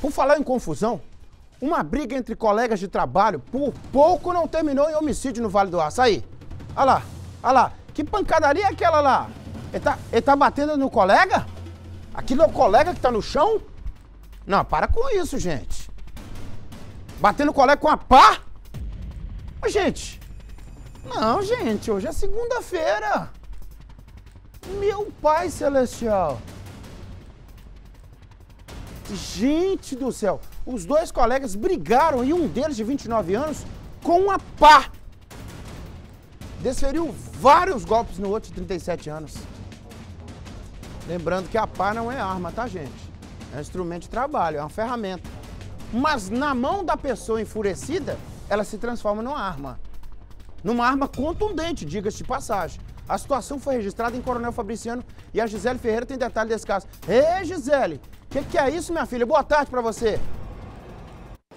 Por falar em confusão, uma briga entre colegas de trabalho por pouco não terminou em homicídio no Vale do Açaí. Olha lá, olha lá. Que pancadaria é aquela lá? Ele tá, ele tá batendo no colega? Aquilo é o colega que tá no chão? Não, para com isso, gente. Batendo o colega com a pá? Ô, gente. Não, gente, hoje é segunda-feira. Meu pai celestial. Gente do céu, os dois colegas brigaram e um deles, de 29 anos, com uma pá. Desferiu vários golpes no outro de 37 anos. Lembrando que a pá não é arma, tá, gente? É um instrumento de trabalho, é uma ferramenta. Mas na mão da pessoa enfurecida, ela se transforma numa arma. Numa arma contundente, diga-se de passagem. A situação foi registrada em Coronel Fabriciano e a Gisele Ferreira tem detalhe desse caso. Ei, Gisele, o que, que é isso, minha filha? Boa tarde para você.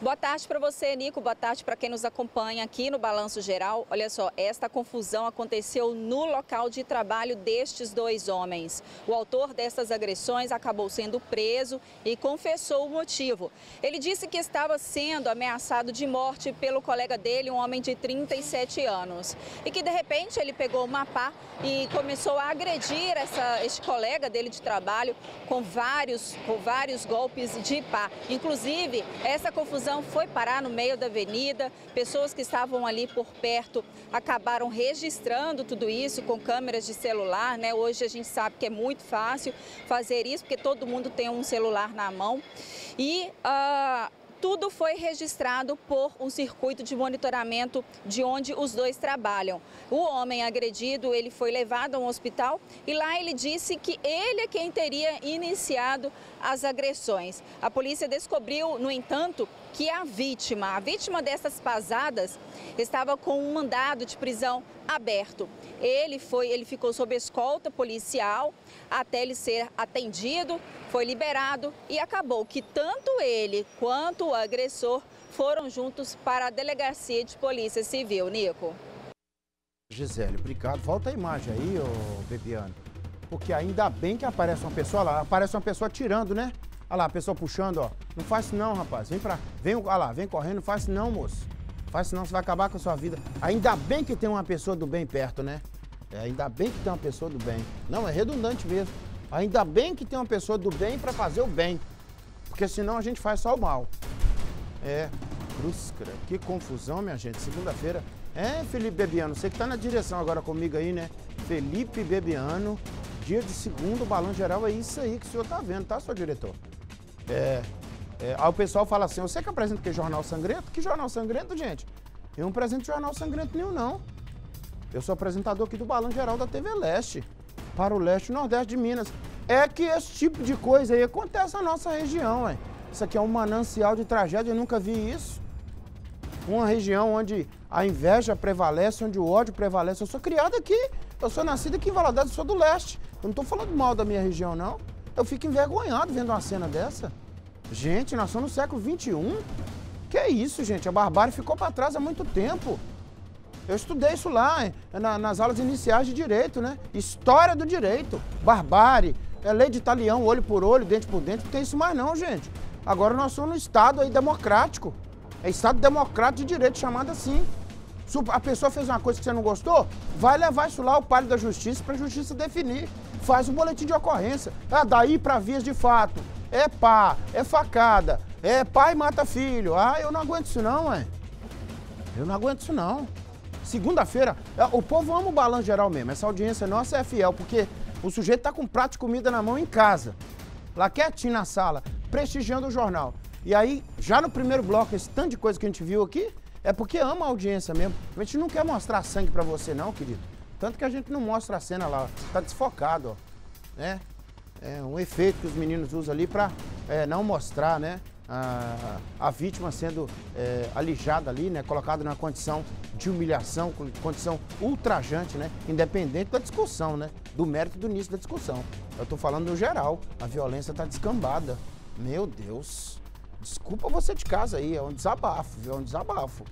Boa tarde para você, Nico. Boa tarde para quem nos acompanha aqui no Balanço Geral. Olha só, esta confusão aconteceu no local de trabalho destes dois homens. O autor dessas agressões acabou sendo preso e confessou o motivo. Ele disse que estava sendo ameaçado de morte pelo colega dele, um homem de 37 anos. E que de repente ele pegou uma pá e começou a agredir essa, este colega dele de trabalho com vários, com vários golpes de pá. Inclusive, essa confusão foi parar no meio da avenida. Pessoas que estavam ali por perto acabaram registrando tudo isso com câmeras de celular, né? Hoje a gente sabe que é muito fácil fazer isso, porque todo mundo tem um celular na mão. E uh, tudo foi registrado por um circuito de monitoramento de onde os dois trabalham. O homem agredido, ele foi levado a um hospital e lá ele disse que ele é quem teria iniciado as agressões. A polícia descobriu, no entanto, que a vítima, a vítima dessas pasadas, estava com um mandado de prisão aberto. Ele foi, ele ficou sob escolta policial até ele ser atendido, foi liberado e acabou que tanto ele quanto o agressor foram juntos para a delegacia de polícia civil. Nico. Gisele, obrigado. Volta a imagem aí, ô Bebiano. Porque ainda bem que aparece uma pessoa lá, aparece uma pessoa tirando, né? Olha lá, a pessoa puxando, ó. Não faz não, rapaz. Vem pra. Vem, olha lá, vem correndo, não faz não, moço. Faz não, você vai acabar com a sua vida. Ainda bem que tem uma pessoa do bem perto, né? É, ainda bem que tem uma pessoa do bem. Não, é redundante mesmo. Ainda bem que tem uma pessoa do bem para fazer o bem. Porque senão a gente faz só o mal. É, cruscra, que confusão, minha gente. Segunda-feira. É, Felipe Bebiano, você que tá na direção agora comigo aí, né? Felipe Bebiano, dia de segundo, balão geral, é isso aí que o senhor tá vendo, tá, seu diretor? É, é, aí o pessoal fala assim, você que apresenta que Jornal Sangrento? Que Jornal Sangrento, gente? Eu não apresento Jornal Sangrento nenhum, não. Eu sou apresentador aqui do Balão Geral da TV Leste, para o Leste e Nordeste de Minas. É que esse tipo de coisa aí acontece na nossa região, ué. Isso aqui é um manancial de tragédia, eu nunca vi isso. Uma região onde a inveja prevalece, onde o ódio prevalece. Eu sou criado aqui, eu sou nascido aqui em Valadares, eu sou do Leste. Eu não estou falando mal da minha região, não. Eu fico envergonhado vendo uma cena dessa. Gente, nós somos no século XXI. Que é isso, gente? A barbárie ficou para trás há muito tempo. Eu estudei isso lá, na, nas aulas iniciais de direito, né? História do direito, barbárie, é lei de talião, olho por olho, dente por dente, não tem isso mais não, gente. Agora nós somos um Estado aí democrático. É Estado democrático de direito, chamado assim. Se a pessoa fez uma coisa que você não gostou, vai levar isso lá ao palio da justiça para a justiça definir. Faz um boletim de ocorrência. Ah, daí para vias de fato. É pá, é facada, é pai mata filho. Ah, eu não aguento isso não, ué. Eu não aguento isso não. Segunda-feira, é, o povo ama o balanço geral mesmo. Essa audiência nossa é fiel, porque o sujeito tá com um prato de comida na mão em casa, lá quietinho na sala, prestigiando o jornal. E aí, já no primeiro bloco, esse tanto de coisa que a gente viu aqui, é porque ama a audiência mesmo. A gente não quer mostrar sangue para você não, querido. Tanto que a gente não mostra a cena lá, tá desfocado, ó. Né? É um efeito que os meninos usam ali para é, não mostrar, né? A, a vítima sendo é, alijada ali, né? Colocada numa condição de humilhação, condição ultrajante, né? Independente da discussão, né? Do mérito do início da discussão. Eu tô falando no geral. A violência tá descambada. Meu Deus. Desculpa você de casa aí, é um desabafo, viu? É um desabafo.